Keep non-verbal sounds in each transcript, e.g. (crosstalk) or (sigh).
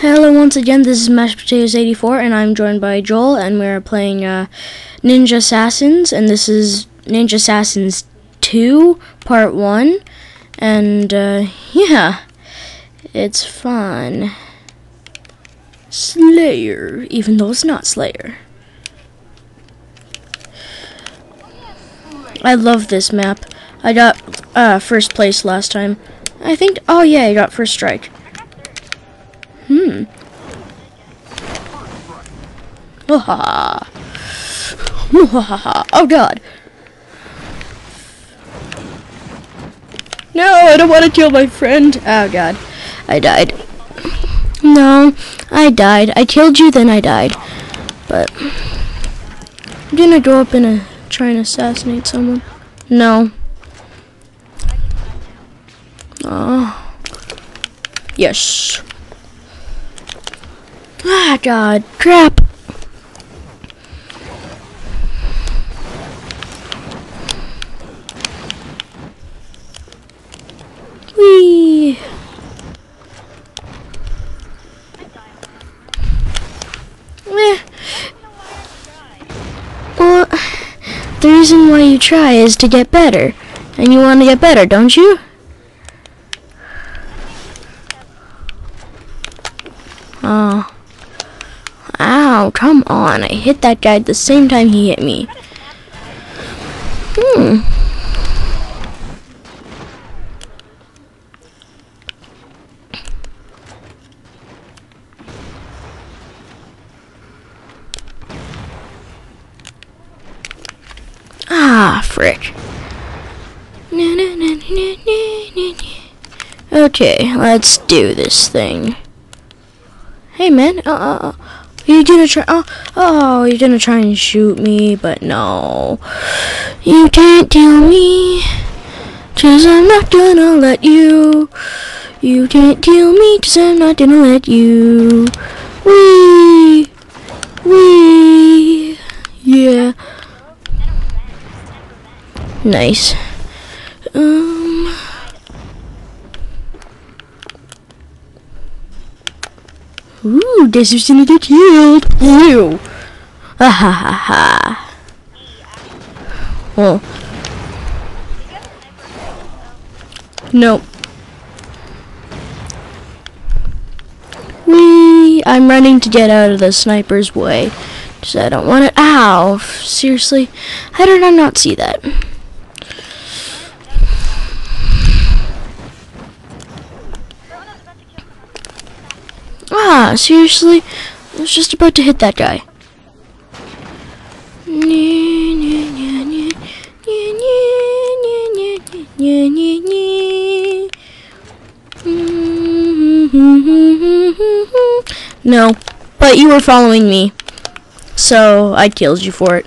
Hello once again, this is Mashed Potatoes 84 and I'm joined by Joel and we're playing uh, Ninja Assassins and this is Ninja Assassins 2 Part 1 and uh, yeah, it's fun. Slayer, even though it's not Slayer. I love this map. I got uh, first place last time. I think, oh yeah, I got first strike. Hmm. (laughs) Oh god. No, I don't want to kill my friend. Oh god. I died. No, I died. I killed you, then I died. But I'm gonna go up and uh, try and assassinate someone? No. Oh. Yes. Ah, God. Crap. Well, the reason why you try is to get better. And you want to get better, don't you? Oh. Ow, come on. I hit that guy at the same time he hit me. Hmm. Ah, frick. Okay, let's do this thing. Hey man, uh, uh, uh, you gonna try? Oh, oh, you're gonna try and shoot me, but no, you can't kill me, cause I'm not gonna let you. You can't kill me, cause I'm not gonna let you. Wee, wee, yeah, nice. Um. Who's gonna get killed? You! Ha ah, ha ha ha. Well. Nope. Wee! I'm running to get out of the sniper's way. Because I don't want it. Ow! Seriously? How did I not see that? Ah, seriously? I was just about to hit that guy. No, but you were following me, so I killed you for it.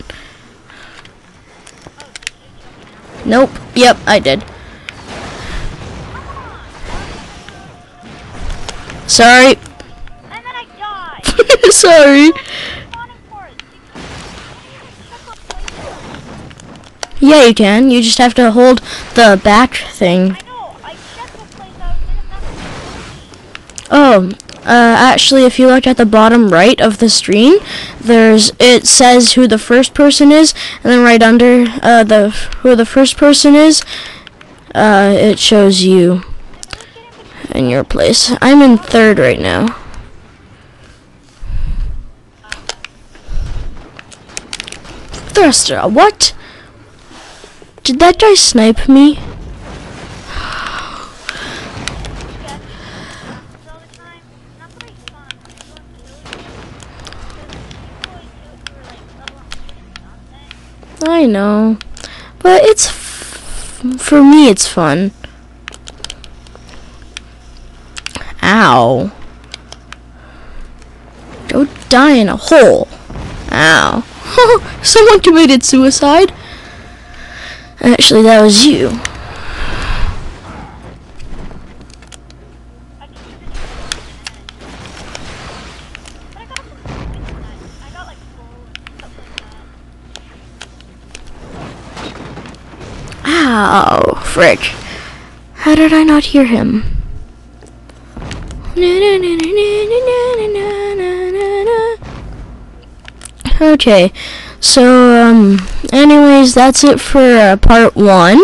Nope, yep, I did. Sorry. Sorry. Yeah, you can. You just have to hold the back thing. Oh, uh, actually, if you look at the bottom right of the screen, there's it says who the first person is, and then right under uh, the who the first person is, uh, it shows you in your place. I'm in third right now. Thruster, what? Did that guy snipe me? I know, but it's for me. It's fun. Ow! Go die in a hole. Ow! Someone committed suicide. Actually, that was you. Ow, frick. How did I not hear him? Okay. So, um, anyways, that's it for uh, part one.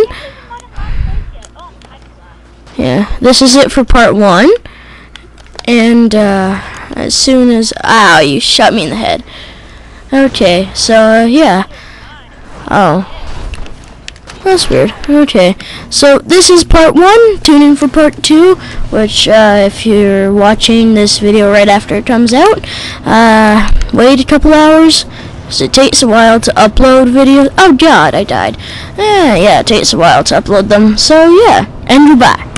Yeah, this is it for part one. And, uh, as soon as, ow, you shot me in the head. Okay, so, uh, yeah. Oh. That's weird. Okay, so this is part one. Tune in for part two, which, uh, if you're watching this video right after it comes out, uh, wait a couple hours. So it takes a while to upload videos. Oh god, I died. Eh, yeah, it takes a while to upload them. So yeah, and goodbye.